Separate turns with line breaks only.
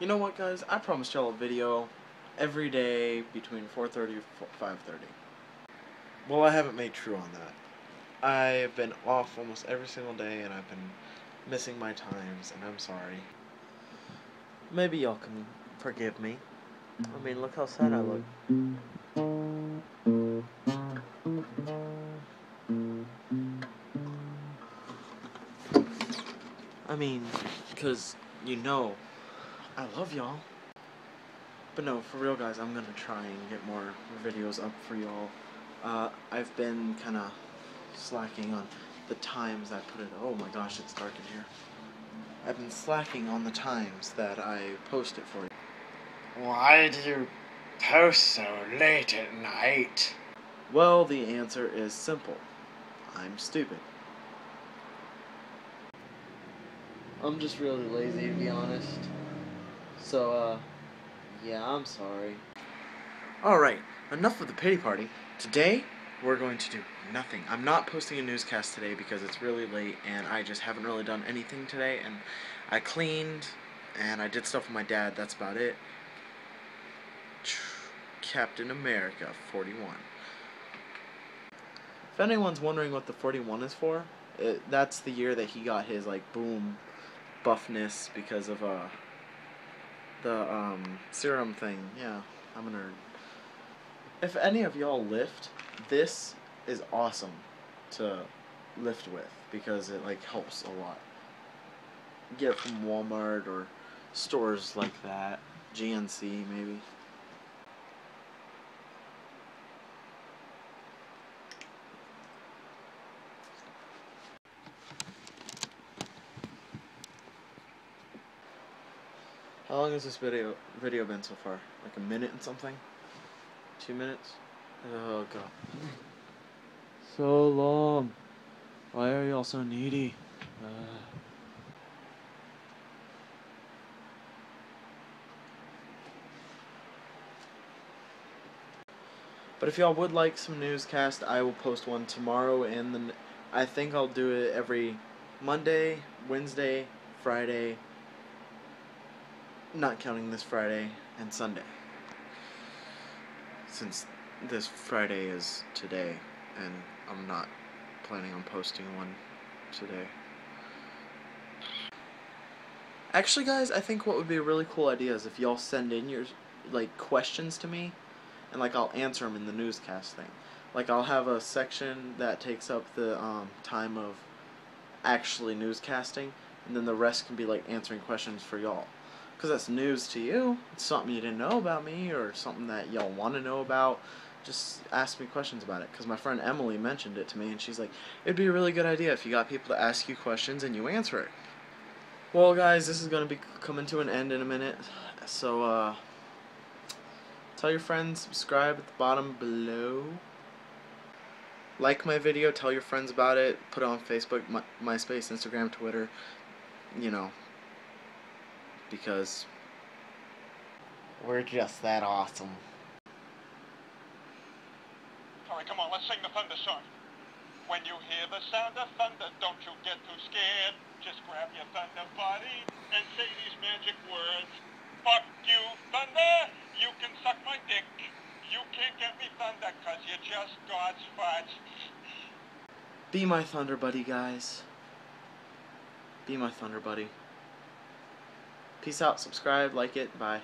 You know what, guys? I promised y'all a video every day between 4.30 and 5.30. Well, I haven't made true on that. I've been off almost every single day, and I've been missing my times, and I'm sorry. Maybe y'all can forgive me. I mean, look how sad I look. I mean, because, you know, I love y'all. But no, for real, guys, I'm gonna try and get more videos up for y'all. Uh, I've been kind of slacking on the times I put it. Oh my gosh, it's dark in here. I've been slacking on the times that I post it for you.
Why do you post so late at night?
Well, the answer is simple. I'm stupid. I'm just really lazy to be honest. So, uh, yeah, I'm sorry. Alright, enough of the pity party. Today, we're going to do nothing. I'm not posting a newscast today because it's really late and I just haven't really done anything today. And I cleaned and I did stuff with my dad. That's about it. Captain America 41. If anyone's wondering what the 41 is for, it, that's the year that he got his like boom buffness because of uh the um serum thing. Yeah, I'm a nerd. If any of y'all lift, this is awesome to lift with because it like helps a lot. Get it from Walmart or stores like that, GNC maybe. How long has this video video been so far? Like a minute and something? Two minutes? Oh god. So long. Why are y'all so needy? Uh. But if y'all would like some newscast, I will post one tomorrow and then I think I'll do it every Monday, Wednesday, Friday, not counting this Friday and Sunday. Since this Friday is today, and I'm not planning on posting one today. Actually, guys, I think what would be a really cool idea is if y'all send in your like questions to me, and like I'll answer them in the newscast thing. Like I'll have a section that takes up the um, time of actually newscasting, and then the rest can be like answering questions for y'all because that's news to you. It's something you didn't know about me or something that y'all want to know about. Just ask me questions about it because my friend Emily mentioned it to me and she's like, it'd be a really good idea if you got people to ask you questions and you answer it. Well, guys, this is going to be coming to an end in a minute. So, uh, tell your friends, subscribe at the bottom below. Like my video, tell your friends about it, put it on Facebook, My MySpace, Instagram, Twitter, you know, because we're just that awesome.
Alright, come on, let's sing the thunder song. When you hear the sound of thunder, don't you get too scared. Just grab your thunder body and say these magic words. Fuck you, thunder! You can suck my dick. You can't get me thunder, cause you're just God's fudge.
Be my thunder buddy, guys. Be my thunder buddy. Peace out, subscribe, like it, bye.